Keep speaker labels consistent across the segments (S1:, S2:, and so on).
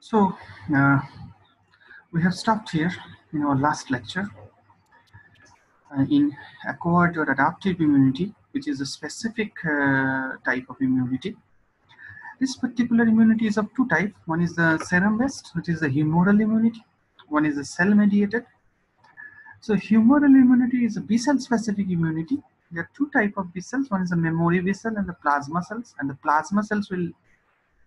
S1: So uh, we have stopped here in our last lecture uh, in acquired or adaptive immunity, which is a specific uh, type of immunity. This particular immunity is of two types. One is the serum-based, which is the humoral immunity. One is the cell-mediated. So humoral immunity is a B-cell specific immunity. There are two type of B cells. One is the memory B cell and the plasma cells. And the plasma cells will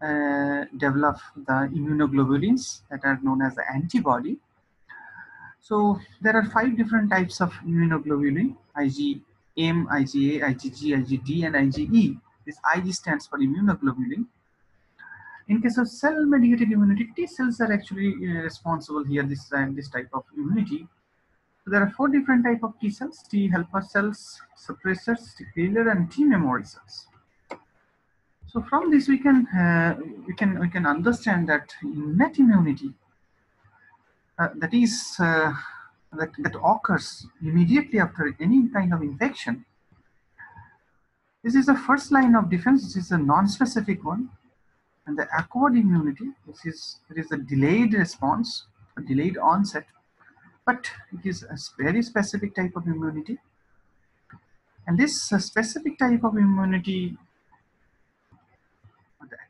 S1: uh, develop the immunoglobulins that are known as the antibody. So there are five different types of immunoglobulin, IgM, IgA, IgG, IgD, and IgE. This Ig stands for immunoglobulin. In case of cell-mediated immunity, T cells are actually uh, responsible here, this, uh, this type of immunity. So there are four different type of T cells, T helper cells, suppressors, T killer, and T memory cells. So from this we can uh, we can we can understand that innate immunity uh, that is uh, that that occurs immediately after any kind of infection. This is the first line of defense. This is a non-specific one, and the acquired immunity. This is it is a delayed response, a delayed onset, but it is a very specific type of immunity. And this uh, specific type of immunity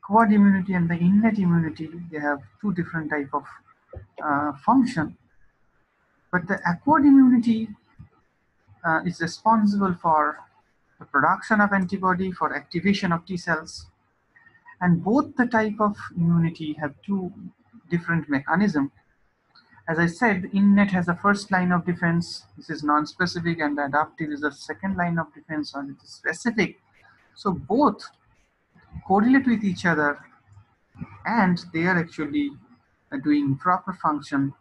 S1: acquired immunity and the innate immunity, they have two different type of uh, function. But the acquired immunity uh, is responsible for the production of antibody, for activation of T cells. And both the type of immunity have two different mechanism. As I said, innate has a first line of defense. This is non-specific and adaptive is the second line of defense and it is specific. So both correlate with each other and they are actually uh, doing proper function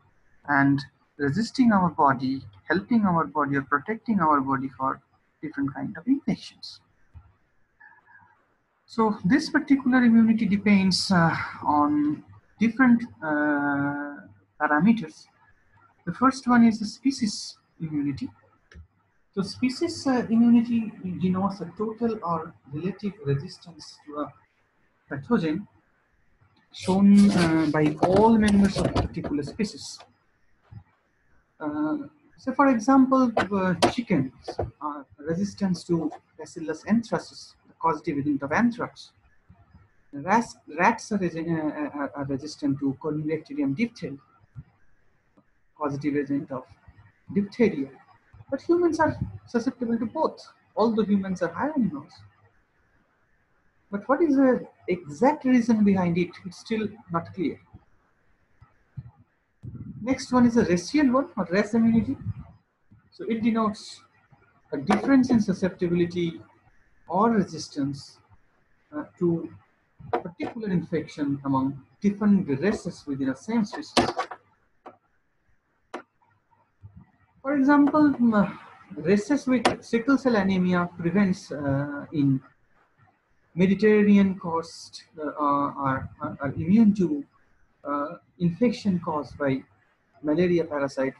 S1: and resisting our body, helping our body or protecting our body for different kind of infections. So this particular immunity depends uh, on different uh, parameters. The first one is the species immunity. So species uh, immunity denotes a total or relative resistance to a pathogen shown uh, by all members of a particular species. Uh, so for example, uh, chickens are resistant to Bacillus anthracis, the causative agent of anthrax. Rats, rats are, uh, are, resistant to Corynebacterium diphtheria, causative agent of diphtheria. But humans are susceptible to both, although humans are higher animals. But what is the exact reason behind it? It's still not clear. Next one is a racial one or race immunity. So it denotes a difference in susceptibility or resistance uh, to a particular infection among different races within a same species. For example, races with sickle cell anemia prevents uh, in Mediterranean coast uh, are, are, are, immune to uh, infection caused by malaria parasite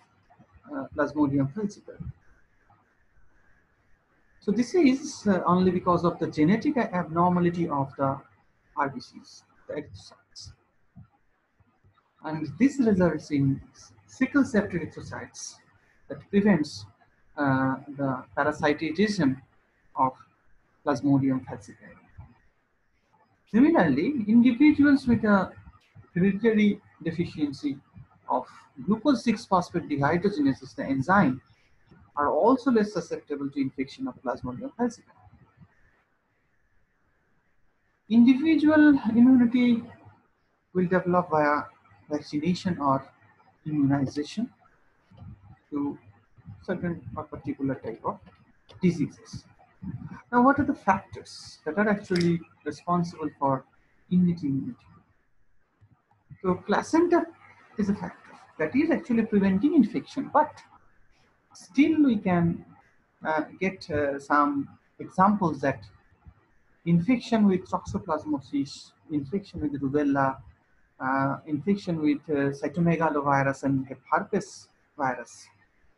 S1: uh, Plasmodium falciparum. So this is uh, only because of the genetic abnormality of the RBCs, the erythrocytes. And this results in sickle cell erythrocytes that prevents uh, the parasitism of Plasmodium falciparum. Similarly, individuals with a hereditary deficiency of glucose 6-phosphate dehydrogenase, the enzyme, are also less susceptible to infection of Plasmodium falciparum. Individual immunity will develop via vaccination or immunization to certain or particular type of diseases. Now, what are the factors that are actually responsible for innate immunity? So, placenta is a factor that is actually preventing infection, but still we can uh, get uh, some examples that infection with toxoplasmosis, infection with rubella, uh, infection with uh, cytomegalovirus and herpes virus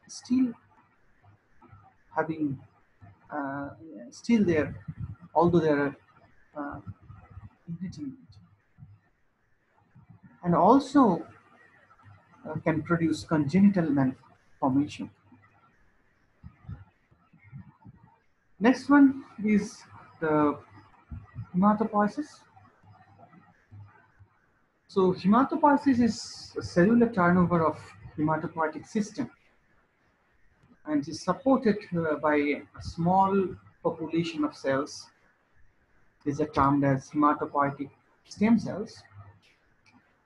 S1: still having uh, still there, although there are uh, and also uh, can produce congenital malformation. Next one is the hematopoiesis. So hematopoiesis is a cellular turnover of hematopoietic system and is supported uh, by a small population of cells. These are termed as hematopoietic stem cells.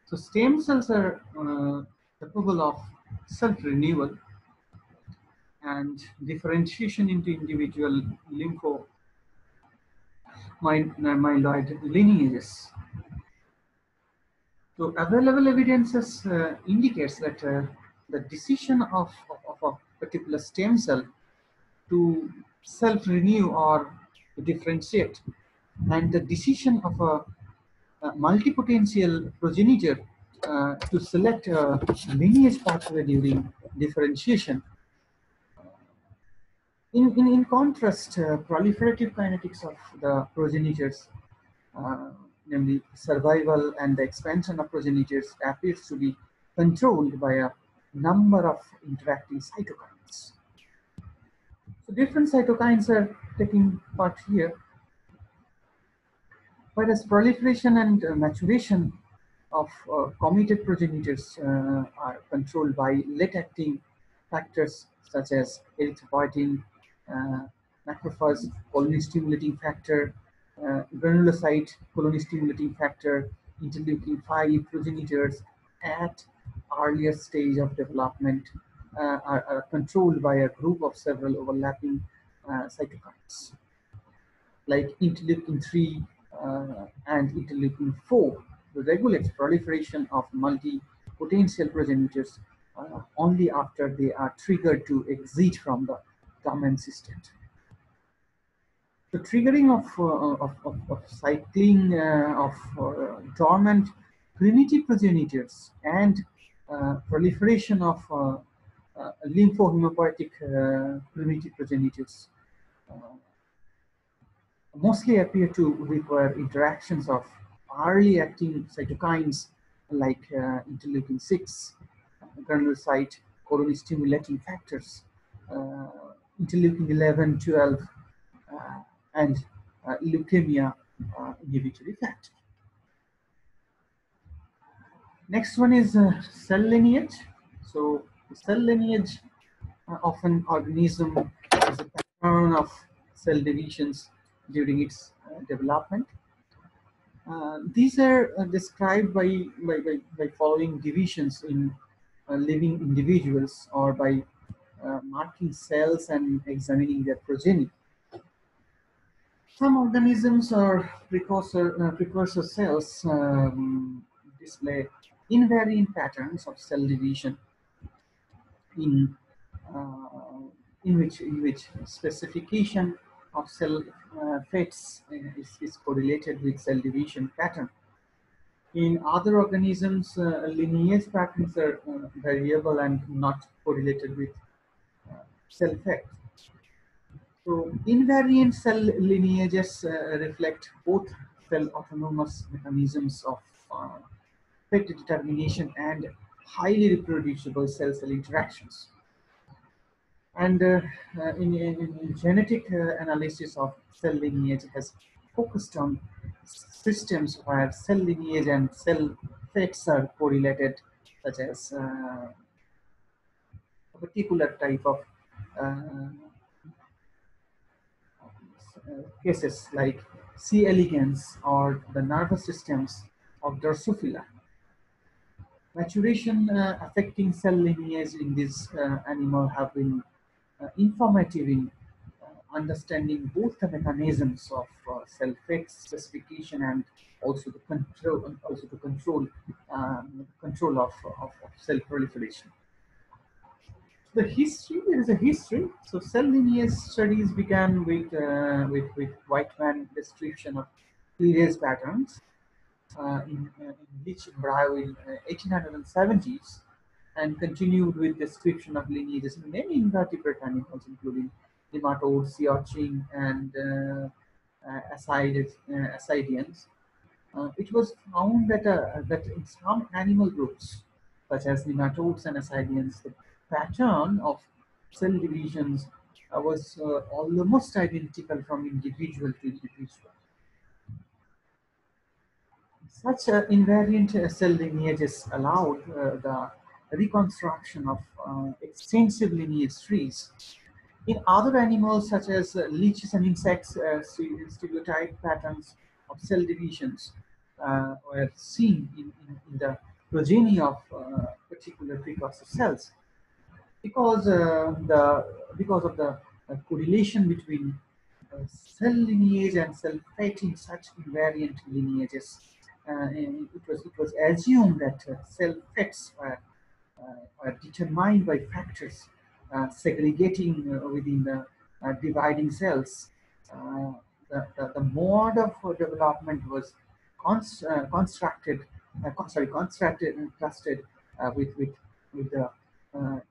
S1: So stem cells are uh, capable of self-renewal and differentiation into individual lympho-myeloid lineages. So available evidences uh, indicates that uh, the decision of, particular stem cell to self-renew or differentiate and the decision of a, a multipotential progenitor uh, to select a lineage pathway during differentiation. In, in, in contrast, uh, proliferative kinetics of the progenitors, uh, namely survival and the expansion of progenitors, appears to be controlled by a number of interacting cytokines. So different cytokines are taking part here. Whereas proliferation and uh, maturation of uh, committed progenitors uh, are controlled by late-acting factors such as erythropoietin, uh, macrophage colony-stimulating factor, uh, granulocyte colony-stimulating factor, interleukin-5 progenitors at earlier stage of development uh, are, are, controlled by a group of several overlapping uh, cytokines like interleukin-3 uh, and interleukin-4 regulates proliferation of multi-potential progenitors uh, only after they are triggered to exit from the dormant state. The triggering of, uh, of, of, of, cycling uh, of dormant primitive progenitors and proliferation of uh, lymphohematopoietic primitive progenitors mostly appear to require interactions of early acting cytokines like uh, interleukin 6, granulocyte, colony stimulating factors, uh, interleukin 11, 12, uh, and uh, leukemia uh, inhibitory factor. Next one is uh, cell lineage. So cell lineage of an organism is a pattern of cell divisions during its development uh, these are uh, described by, by, by, by, following divisions in uh, living individuals or by uh, marking cells and examining their progeny. Some organisms or precursor, uh, precursor cells um, display invariant patterns of cell division in, in, which, in which specification of cell uh, fates is, is, correlated with cell division pattern. In other organisms, uh, lineage patterns are uh, variable and not correlated with uh, cell fate. So invariant cell lineages uh, reflect both cell autonomous mechanisms of uh, fate determination and highly reproducible cell-cell interactions. And uh, uh, in, in, genetic uh, analysis of cell lineage has focused on systems where cell lineage and cell fates are correlated, such as a particular type of cases like C. elegans or the nervous systems of Drosophila. Maturation uh, affecting cell lineage in this uh, animal have been uh, informative in understanding both the mechanisms of uh, cell fate specification and also the control, also to control um, control of, of, of cell proliferation. The history there is a history. So cell lineage studies began with uh, with with Whitman description of lineage patterns uh, in, uh, in leech in 1870s and continued with description of lineages in many invertebrate animals, including nematodes, sea urchin, and uh, uh, uh, ascidians. uh, it was found that, uh, that in some animal groups, such as nematodes and ascidians, the pattern of cell divisions uh, was uh, almost identical from individual to individual. Such uh, invariant uh, cell lineages allowed the reconstruction of extensive lineage trees in other animals such as uh, leeches and insects, uh, stereotype patterns of cell divisions uh, were seen in, in, in, the progeny of uh, particular precursor cells. Because, uh, the, because of the uh, correlation between cell lineage and cell fate in such invariant lineages, Uh, it, was, it was assumed that uh, cell fates were, were uh, determined by factors uh, segregating uh, within the uh, dividing cells. The, the, the, mode of development was const, constructed, sorry, constructed and clustered with, with, with the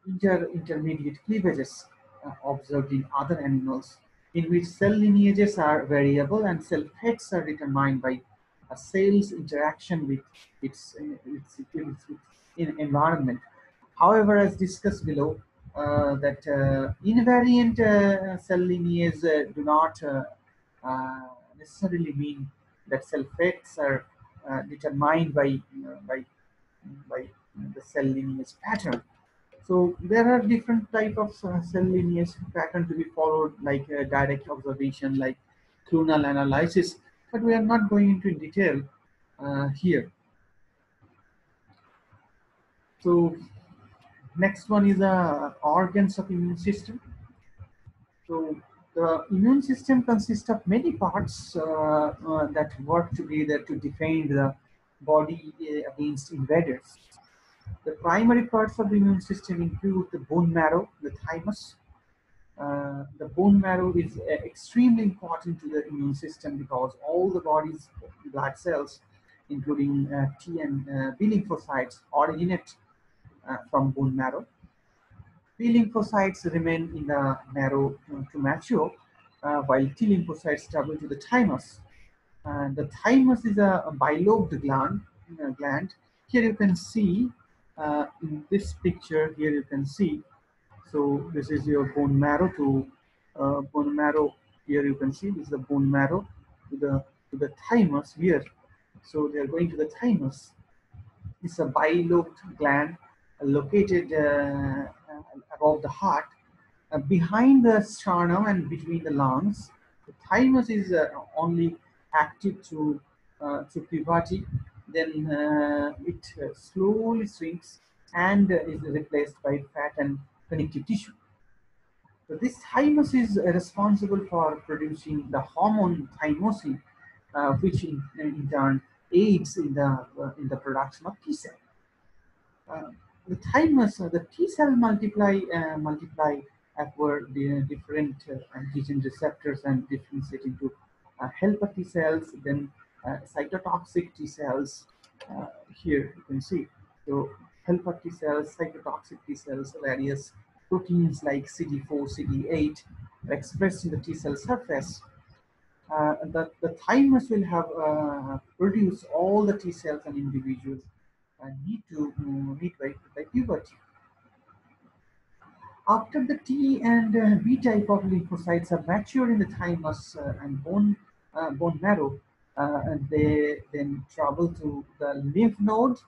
S1: inter, intermediate cleavages observed in other animals in which cell lineages are variable and cell fates are determined by a sales interaction with its, its, its, its environment. However, as discussed below, uh, that uh, invariant uh, cell lineages do not necessarily mean that cell fates are determined by, by, by the cell lineage pattern. So there are different type of cell lineage pattern to be followed, like uh, direct observation, like clonal analysis, but we are not going into detail uh, here. So Next one is the uh, organs of immune system. So the immune system consists of many parts uh, uh, that work together to defend the body uh, against invaders. The primary parts of the immune system include the bone marrow, the thymus. Uh, bone marrow is uh, extremely important to the immune system because all the body's blood cells, including T and B lymphocytes, originate uh, from bone marrow. B lymphocytes remain in the marrow to mature, uh, while T lymphocytes travel to the thymus. The thymus is a, a bilobed gland, uh, gland. Here you can see uh, in this picture, here you can see, so this is your bone marrow to uh, bone marrow. Here you can see this is the bone marrow to the to the thymus here. So they are going to the thymus. It's a bilobed gland located uh, above the heart, uh, behind the sternum and between the lungs. The thymus is uh, only active to, to puberty, then it slowly shrinks and is replaced by fat and connective tissue. This thymus is responsible for producing the hormone thymosin, uh, which in, in, turn aids in the uh, in the production of T cell. Uh, the thymus, uh, the T cell multiply uh, multiply acquire the different uh, antigen receptors and differentiate into helper T cells, then cytotoxic T cells. Here you can see. So helper T cells, cytotoxic T cells, various proteins like CD4, CD8 are expressed in the T cell surface. the, the thymus will have produced all the T cells and individuals need to meet by, by puberty. After the T and uh, B type of lymphocytes are mature in the thymus uh, and bone, uh, bone marrow, uh, and they then travel to the lymph node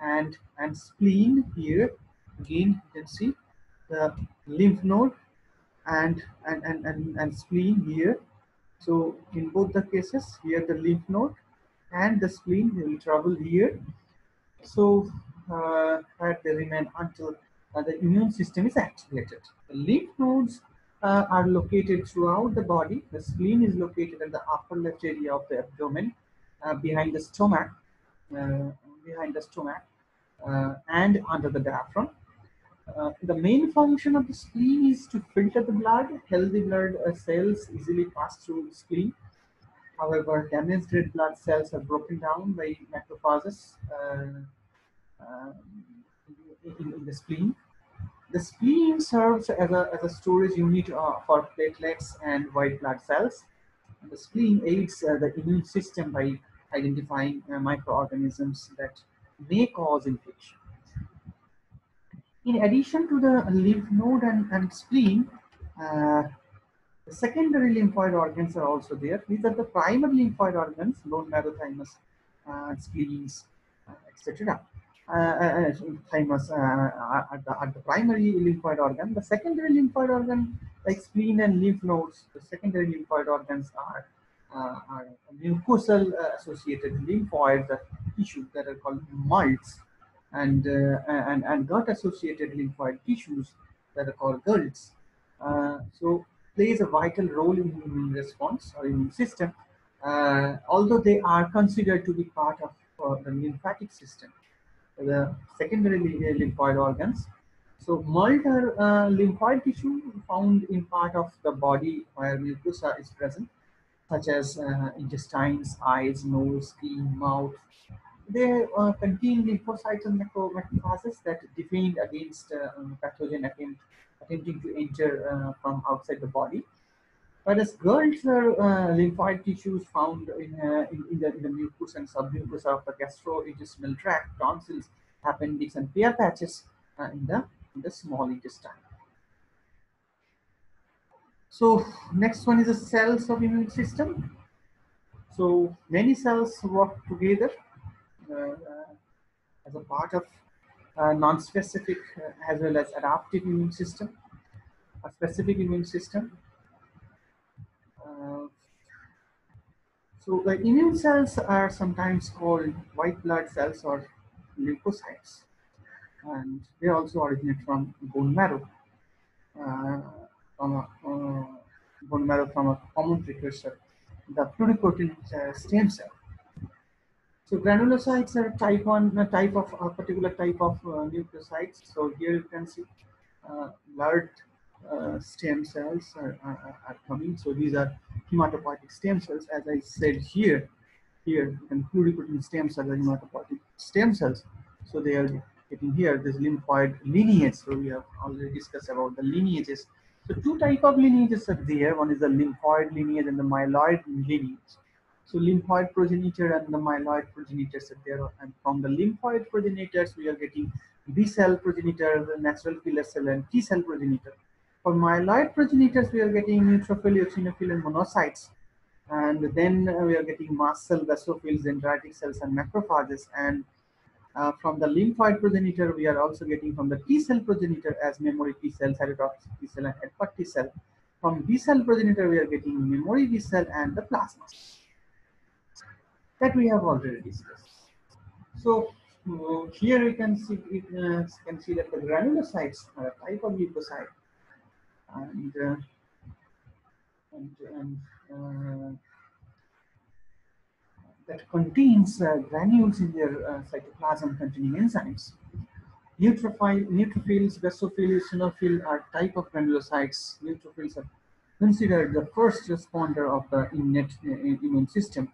S1: and, and spleen here. Again, you can see the lymph node and, and, and, and, and spleen here. So in both the cases, here the lymph node and the spleen will travel here so uh, they remain until uh, the immune system is activated. The lymph nodes uh, are located throughout the body. The spleen is located in the upper left area of the abdomen, uh, behind the stomach, uh, behind the stomach, uh, and under the diaphragm. The main function of the spleen is to filter the blood. Healthy blood cells easily pass through the spleen. However, damaged red blood cells are broken down by macrophages uh, uh, in, in, the spleen. The spleen serves as a, as a storage unit uh, for platelets and white blood cells. And the spleen aids uh, the immune system by identifying uh, microorganisms that may cause infection. In addition to the lymph node and, and spleen, uh, the secondary lymphoid organs are also there. These are the primary lymphoid organs, bone marrow, thymus, uh, spleens, uh, etc. Uh, uh, thymus at the, the, primary lymphoid organ. The secondary lymphoid organ, like spleen and lymph nodes, the secondary lymphoid organs are, are mucosal associated lymphoid tissues that are called MALTs and, and, and gut associated lymphoid tissues that are called GALTs. so plays a vital role in immune response or immune system, uh, although they are considered to be part of uh, the lymphatic system, the secondary lymphoid organs. So MALT are uh, lymphoid tissue found in part of the body where mucosa is present, such as uh, intestines, eyes, nose, skin, mouth. They uh, contain lymphocytes and macrophages that defend against uh, pathogen attempt attempting to enter uh, from outside the body. Whereas GALTs are uh, lymphoid tissues found in, uh, in, in, the, in the mucus and submucus of the gastrointestinal tract, tonsils, appendix, and Peyer's patches in, the, in the small intestine. So next one is the cells of immune system. So many cells work together uh, as a part of uh, non-specific uh, as well as adaptive immune system, a specific immune system. Uh, so the immune cells are sometimes called white blood cells or leukocytes, and they also originate from bone marrow, uh, from a uh, bone marrow from a common precursor, the pluripotent uh, stem cell. So granulocytes are type one a type of a particular type of uh, nucleocytes. So here you can see uh, blood uh, stem cells are, are, are, coming. So these are hematopoietic stem cells. As I said here, here and pluripotent stem cells are hematopoietic stem cells. So they are getting here this lymphoid lineage. So we have already discussed about the lineages. So two type of lineages are there. One is the lymphoid lineage and the myeloid lineage. So lymphoid progenitor and the myeloid progenitors are there. And from the lymphoid progenitors, we are getting B cell progenitor, the natural killer cell, and T cell progenitor. For myeloid progenitors, we are getting neutrophil, eosinophil, and monocytes. And then uh, we are getting mast cell, basophils, dendritic cells, and macrophages. And uh, from the lymphoid progenitor, we are also getting from the T cell progenitor as memory T cell, cytotoxic T cell, and helper T cell. From B cell progenitor, we are getting memory B cell and the plasma that we have already discussed. So uh, here we can see uh, can see that the granulocytes are a type of leukocyte, and uh, and, and uh, that contains uh, granules in their uh, cytoplasm containing enzymes. Neutrophil, neutrophils, basophils, eosinophil are type of granulocytes. Neutrophils are considered the first responder of the innate immune system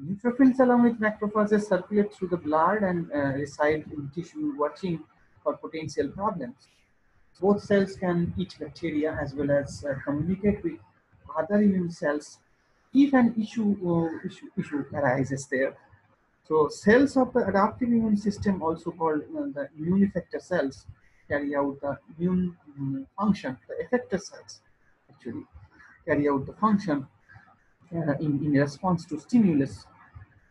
S1: neutrophils along with macrophages circulate through the blood and uh, reside in tissue watching for potential problems. Both cells can eat bacteria as well as uh, communicate with other immune cells if an issue, uh, issue, issue arises there. So cells of the adaptive immune system, also called uh, the immune effector cells, carry out the immune um, function. The effector cells actually carry out the function in, in response to stimulus.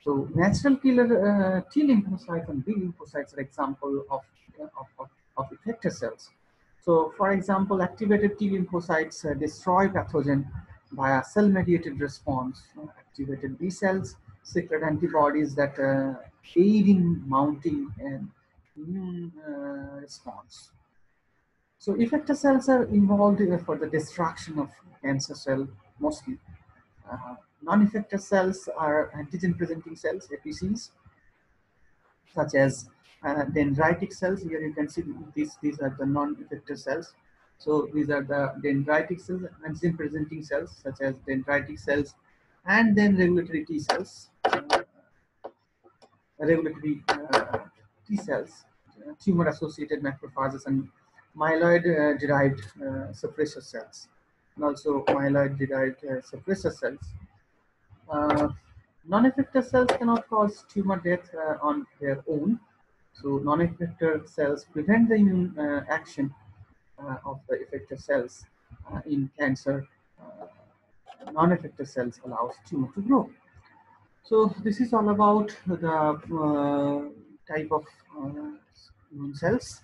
S1: So natural killer uh, T lymphocytes and B lymphocytes are example of, of, of, of effector cells. So for example, activated T lymphocytes uh, destroy pathogen via cell-mediated response. activated B cells secret antibodies that uh, aid in mounting an immune uh, response. So effector cells are involved for the destruction of cancer cell mostly. Uh, non-effector cells are antigen-presenting cells, APCs, such as uh, dendritic cells. Here you can see these, these are the non-effector cells. So these are the dendritic cells, antigen-presenting cells, such as dendritic cells, and then regulatory T cells, regulatory uh, T cells, tumor-associated macrophages, and myeloid-derived uh, suppressor cells and also myeloid derived uh, suppressor cells. Uh, Non-effector cells cannot cause tumor death uh, on their own. So non-effector cells prevent the immune uh, action uh, of the effector cells uh, in cancer. Uh, non-effector cells allows tumor to grow. So this is all about the uh, type of immune cells.